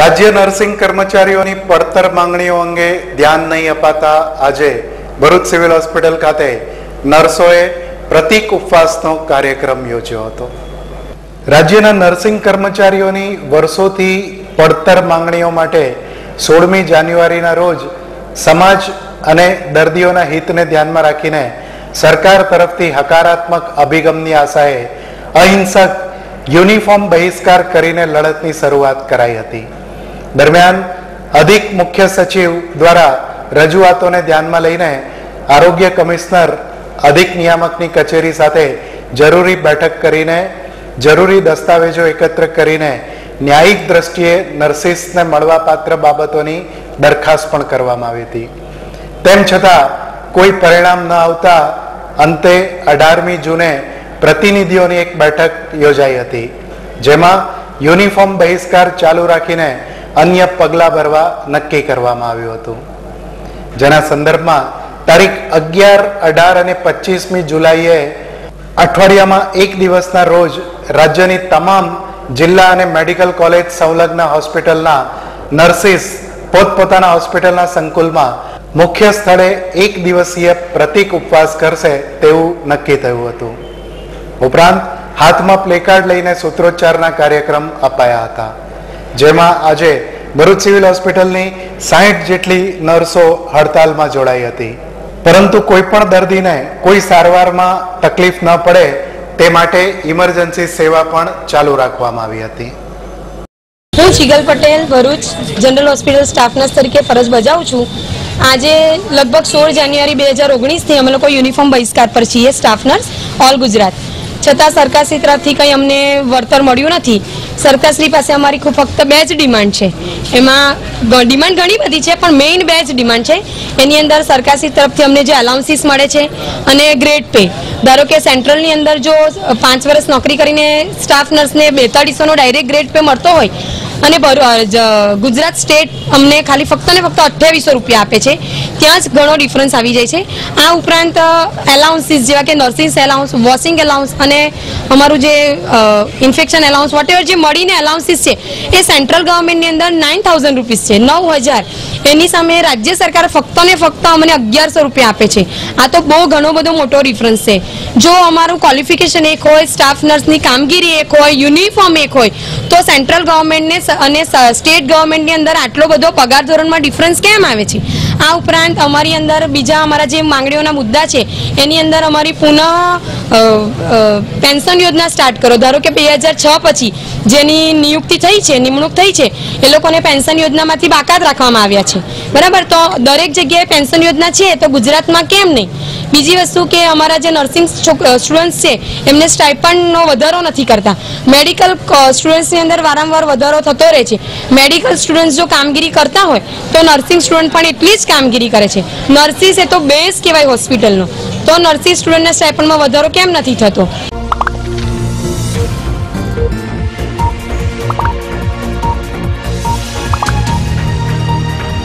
રાજ્ય નર્સિંગ કર્મચારીઓની પડતર માંગણીઓ અંગે ધ્યાન નહીં અપાતા આજે ભરૂચ સિવિલ હોસ્પિટલ ખાતે નર્સોએ પ્રતિક ઉપવાસનો કાર્યક્રમ યોજ્યો હતો. રાજ્યના નર્સિંગ કર્મચારીઓની વર્ષોથી પડતર માંગણીઓ માટે સોળમી જાન્યુઆરીના રોજ સમાજ અને દર્દીઓના હિતને ધ્યાનમાં રાખીને સરકાર તરફથી હકારાત્મક અભિગમની આશાએ અહિંસક યુનિફોર્મ બહિષ્કાર કરીને લડતની શરૂઆત કરાઈ હતી. દરમિયાન અધિક મુખ્ય સચિવ દ્વારા રજૂઆતોને ધ્યાનમાં લઈને આરોગ્ય કમિશનર અધિક નિયામકની કચેરી સાથે જરૂરી બેઠક કરીને, જરૂરી દસ્તાવેજો એકત્ર કરીને ન્યાયિક દ્રષ્ટિએ નર્સિસને મળવાપાત્ર બાબતોની દરખાસ્ત પણ કરવામાં આવી હતી. તેમ છતાં, કોઈ પરિણામ ન આવતા અંતે અઢારમી જૂને પ્રતિનિધિઓની એક બેઠક યોજાઈ હતી, જેમાં યુનિફોર્મ બહિષ્કાર ચાલુ રાખીને અન્ય પગલાં ભરવા નક્કી કરવામાં આવ્યું હતું. જેના સંદર્ભમાં તારીખ અગિયાર, અઢાર અને પચીસમી જુલાઈએ અઠવાડિયામાં એક દિવસના રોજ રાજ્યની તમામ જિલ્લા અને મેડિકલ કોલેજ સંલગ્ન હોસ્પિટલના નર્સિસ પોતપોતાના હોસ્પિટલના સંકુલમાં મુખ્ય સ્થળે એક દિવસીય પ્રતિક ઉપવાસ કરશે તેવું નક્કી થયું હતું. ઉપરાંત હાથમાં પ્લેકાર્ડ લઈને સૂત્રોચ્ચારના કાર્યક્રમ અપાયા હતા. જેમાં આજે ભરૂચ સિવિલ હોસ્પિટલની સાહીઠ જેટલી નર્સો હડતાલમાં જોડાઈ હતી. પરંતુ કોઈ પણ દર્દીને કોઈ સારવારમાં તકલીફ ન પડે તે માટે ઇમરજન્સી સેવા પણ ચાલુ રાખવામાં આવી હતી. હું Chigal Patel, Bharuch general hospital staff nurse તરીકે ફરજ બજાવું છું. આજે લગભગ સોળ જાન્યુઆરી બે હજાર ઓગણીસથી અમે લોકો યુનિફોર્મ બહિષ્કાર પર છીએ, સ્ટાફ નર્સ, ઓલ ગુજરાત. છતાં સરકારશ્રી તરફથી કંઈ અમને વળતર મળ્યું નથી. સરકારશ્રી પાસે અમારી ખૂબ ફક્ત બે જ ડિમાન્ડ છે. એમાં ડિમાન્ડ ઘણી બધી છે, પણ મેઇન બે જ ડિમાન્ડ છે. એની અંદર સરકારશ્રી તરફથી અમને જે અલાઉન્સીસ મળે છે અને ગ્રેડ પે ધારો કે સેન્ટ્રલની અંદર જો પાંચ વર્ષ નોકરી કરીને સ્ટાફ નર્સને બેતાળીસોનો ડાયરેક્ટ ગ્રેડ પે મળતો હોય અને ગુજરાત સ્ટેટ અમને ખાલી ફક્ત ને ફક્ત અઠ્યાવીસો રૂપિયા આપે છે. ત્યાં જ ઘણો ડિફરન્સ આવી જાય છે. આ ઉપરાંત એલાઉન્સીસ જેવા કે નર્સિંગ એલાઉન્સ વોશિંગ એલાઉન્સ અને અમારું જે ઇન્ફેક્શન એલાઉન્સ વોટ જે મળીને એલાઉન્સીસ છે, એ સેન્ટ્રલ ગવર્મેન્ટની અંદર નાઇન થાઉઝન્ડ રૂપીસ છે. નવ હજાર. એની સામે રાજ્ય સરકાર ફક્ત ને ફક્ત અમને અગિયારસો રૂપિયા આપે છે. આ તો બહુ ઘણો બધો મોટો ડિફરન્સ છે. જો અમારું ક્વોલિફિકેશન એક હોય સ્ટાફ નર્સની કામગીરી એક હોય યુનિફોર્મ એક હોય, તો સેન્ટ્રલ ગવર્મેન્ટને અને સ્ટેટ ગવર્મેન્ટની અંદર આટલો બધો પગાર ધોરણમાં ડિફરન્સ કેમ આવે છે? આ ઉપરાંત અમારી અંદર બીજા અમારા જે માંગણીઓના મુદ્દા છે, એની અંદર અમારી પુનઃ પેન્શન યોજના સ્ટાર્ટ કરો. ધારો કે બે હજાર છ પછી જેની નિયુક્તિ થઈ છે, નિમણૂક થઈ છે, એ લોકોને પેન્શન યોજનામાંથી બાકાત રાખવામાં આવ્યા છે. બરાબર? તો દરેક જગ્યાએ પેન્શન યોજના છે, તો ગુજરાતમાં કેમ નહીં? બીજી વસ્તુ કે અમારા જે નર્સિંગ સ્ટુડન્ટ્સ છે, એમને સ્ટાઇપન્ડનો વધારો નથી કરતા. મેડિકલ સ્ટુડન્ટ્સની અંદર વારંવાર વધારો થતો રહે છે. મેડિકલ સ્ટુડન્ટ્સ જો કામગીરી કરતા હોય, તો નર્સિંગ સ્ટુડન્ટ પણ એટલી જ કામગીરી કરે છે. નર્સિસ એ તો બેઝ કહેવાય હોસ્પિટલનો તો નર્સિંગ સ્ટુડન્ટના સ્ટાઇપન્ડમાં વધારો કેમ નથી થતો?